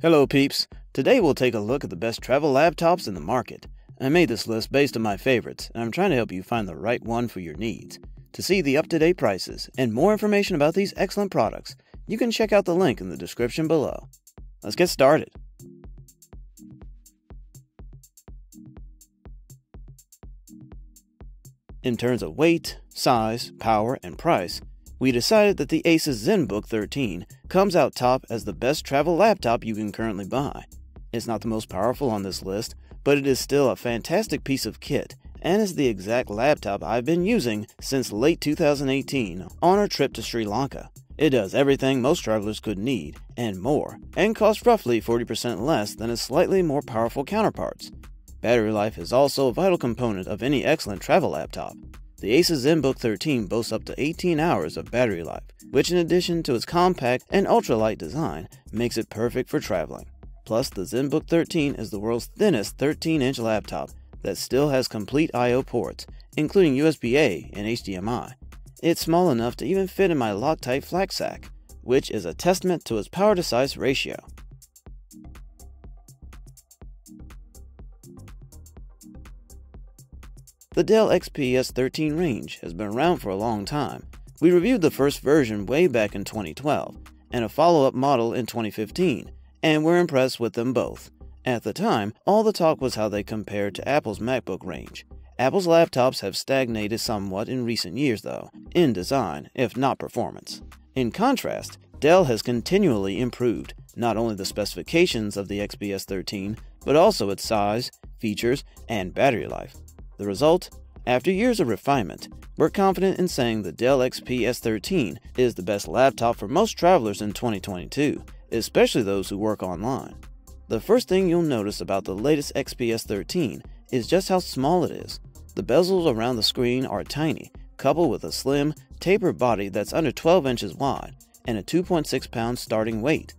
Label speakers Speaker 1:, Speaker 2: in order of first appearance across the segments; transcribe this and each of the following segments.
Speaker 1: Hello, peeps. Today we'll take a look at the best travel laptops in the market. I made this list based on my favorites, and I'm trying to help you find the right one for your needs. To see the up to date prices and more information about these excellent products, you can check out the link in the description below. Let's get started. In terms of weight, size, power, and price, we decided that the Asus ZenBook 13 comes out top as the best travel laptop you can currently buy. It's not the most powerful on this list, but it is still a fantastic piece of kit and is the exact laptop I've been using since late 2018 on our trip to Sri Lanka. It does everything most travelers could need, and more, and costs roughly 40% less than its slightly more powerful counterparts. Battery life is also a vital component of any excellent travel laptop. The Asus ZenBook 13 boasts up to 18 hours of battery life, which in addition to its compact and ultralight design, makes it perfect for traveling. Plus, the ZenBook 13 is the world's thinnest 13-inch laptop that still has complete I.O. ports, including USB-A and HDMI. It's small enough to even fit in my Loctote Flak Sack, which is a testament to its power-to-size ratio. The Dell XPS 13 range has been around for a long time. We reviewed the first version way back in 2012 and a follow up model in 2015, and we're impressed with them both. At the time, all the talk was how they compared to Apple's MacBook range. Apple's laptops have stagnated somewhat in recent years, though, in design, if not performance. In contrast, Dell has continually improved not only the specifications of the XPS 13, but also its size, features, and battery life. The result? After years of refinement, we're confident in saying the Dell XPS 13 is the best laptop for most travelers in 2022, especially those who work online. The first thing you'll notice about the latest XPS 13 is just how small it is. The bezels around the screen are tiny, coupled with a slim, tapered body that's under 12 inches wide and a 2.6 pound starting weight.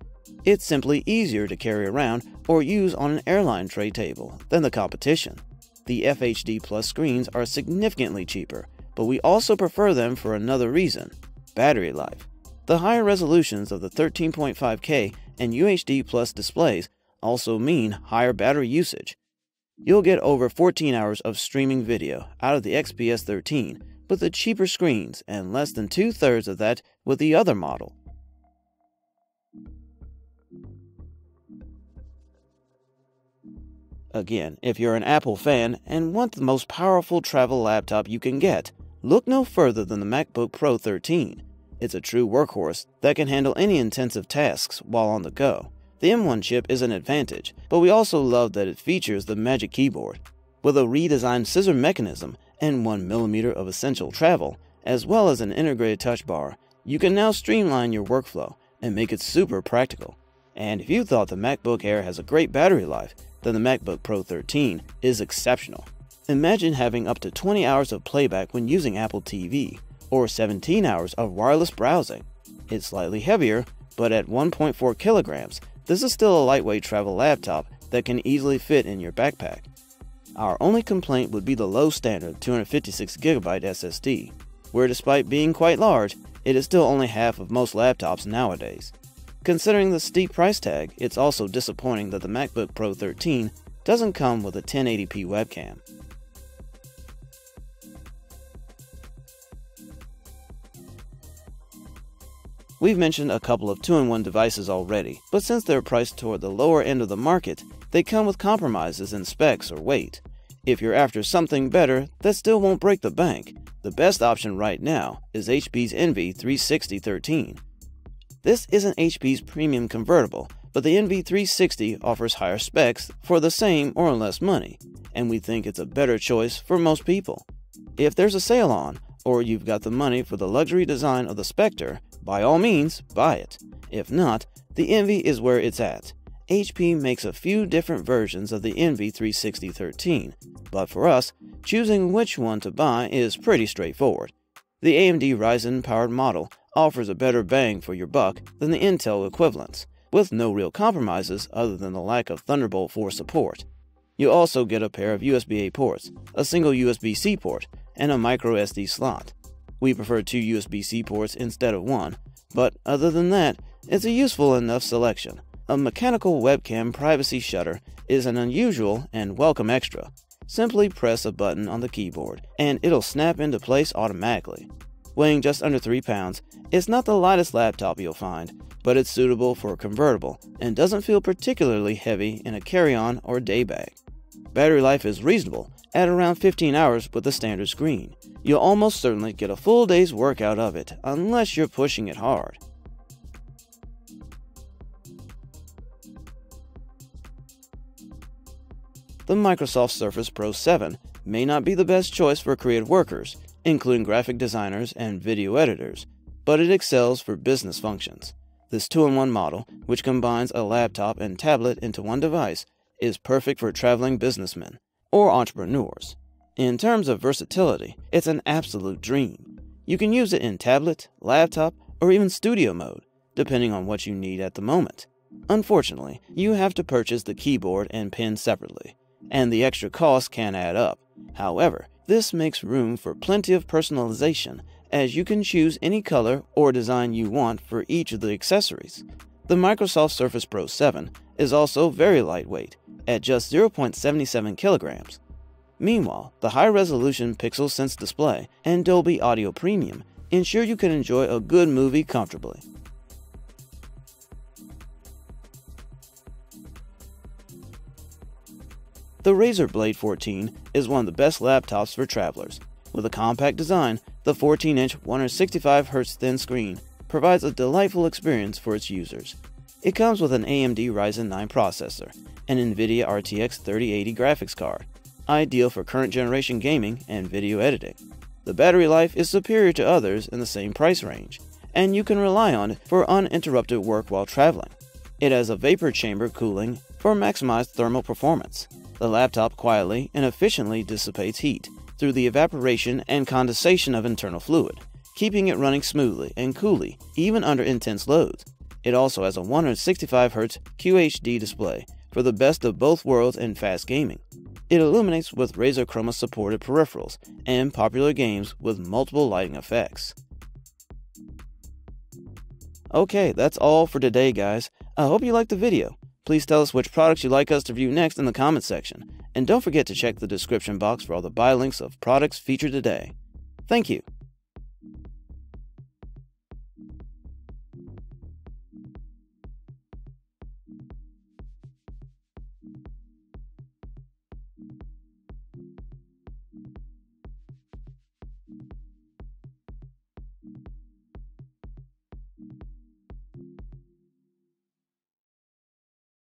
Speaker 1: It's simply easier to carry around or use on an airline tray table than the competition. The FHD Plus screens are significantly cheaper, but we also prefer them for another reason battery life. The higher resolutions of the 13.5K and UHD Plus displays also mean higher battery usage. You'll get over 14 hours of streaming video out of the XPS 13 with the cheaper screens and less than two thirds of that with the other model. Again, if you're an Apple fan and want the most powerful travel laptop you can get, look no further than the MacBook Pro 13. It's a true workhorse that can handle any intensive tasks while on the go. The M1 chip is an advantage, but we also love that it features the Magic Keyboard. With a redesigned scissor mechanism and 1mm of essential travel, as well as an integrated touch bar, you can now streamline your workflow and make it super practical. And if you thought the MacBook Air has a great battery life, then the MacBook Pro 13 is exceptional. Imagine having up to 20 hours of playback when using Apple TV, or 17 hours of wireless browsing. It's slightly heavier, but at 1.4 kilograms, this is still a lightweight travel laptop that can easily fit in your backpack. Our only complaint would be the low standard 256GB SSD, where despite being quite large, it is still only half of most laptops nowadays. Considering the steep price tag, it's also disappointing that the MacBook Pro 13 doesn't come with a 1080p webcam. We've mentioned a couple of 2-in-1 devices already, but since they're priced toward the lower end of the market, they come with compromises in specs or weight. If you're after something better that still won't break the bank, the best option right now is HP's Envy 36013. This isn't HP's premium convertible, but the Envy 360 offers higher specs for the same or less money, and we think it's a better choice for most people. If there's a sale on, or you've got the money for the luxury design of the Spectre, by all means, buy it. If not, the Envy is where it's at. HP makes a few different versions of the Envy 36013, but for us, choosing which one to buy is pretty straightforward. The AMD Ryzen powered model offers a better bang for your buck than the Intel equivalents, with no real compromises other than the lack of Thunderbolt 4 support. You also get a pair of USB-A ports, a single USB-C port, and a microSD slot. We prefer two USB-C ports instead of one, but other than that, it's a useful enough selection, A mechanical webcam privacy shutter is an unusual and welcome extra. Simply press a button on the keyboard and it'll snap into place automatically. Weighing just under 3 pounds, it's not the lightest laptop you'll find, but it's suitable for a convertible and doesn't feel particularly heavy in a carry-on or day bag. Battery life is reasonable at around 15 hours with the standard screen. You'll almost certainly get a full day's work out of it unless you're pushing it hard. The Microsoft Surface Pro 7 may not be the best choice for creative workers, including graphic designers and video editors, but it excels for business functions. This two in one model, which combines a laptop and tablet into one device, is perfect for traveling businessmen or entrepreneurs. In terms of versatility, it's an absolute dream. You can use it in tablet, laptop, or even studio mode, depending on what you need at the moment. Unfortunately, you have to purchase the keyboard and pen separately, and the extra cost can add up. However, this makes room for plenty of personalization as you can choose any color or design you want for each of the accessories. The Microsoft Surface Pro 7 is also very lightweight at just 0.77 kilograms. Meanwhile, the high-resolution Pixel Sense display and Dolby Audio Premium ensure you can enjoy a good movie comfortably. The Razer Blade 14 is one of the best laptops for travelers. With a compact design, the 14-inch 165Hz thin screen provides a delightful experience for its users. It comes with an AMD Ryzen 9 processor, an NVIDIA RTX 3080 graphics card, ideal for current generation gaming and video editing. The battery life is superior to others in the same price range, and you can rely on it for uninterrupted work while traveling. It has a vapor chamber cooling for maximized thermal performance, the laptop quietly and efficiently dissipates heat through the evaporation and condensation of internal fluid, keeping it running smoothly and coolly even under intense loads. It also has a 165Hz QHD display for the best of both worlds in fast gaming. It illuminates with Razer Chroma supported peripherals and popular games with multiple lighting effects. Okay, that's all for today, guys. I hope you liked the video. Please tell us which products you'd like us to review next in the comments section, and don't forget to check the description box for all the buy links of products featured today. Thank you.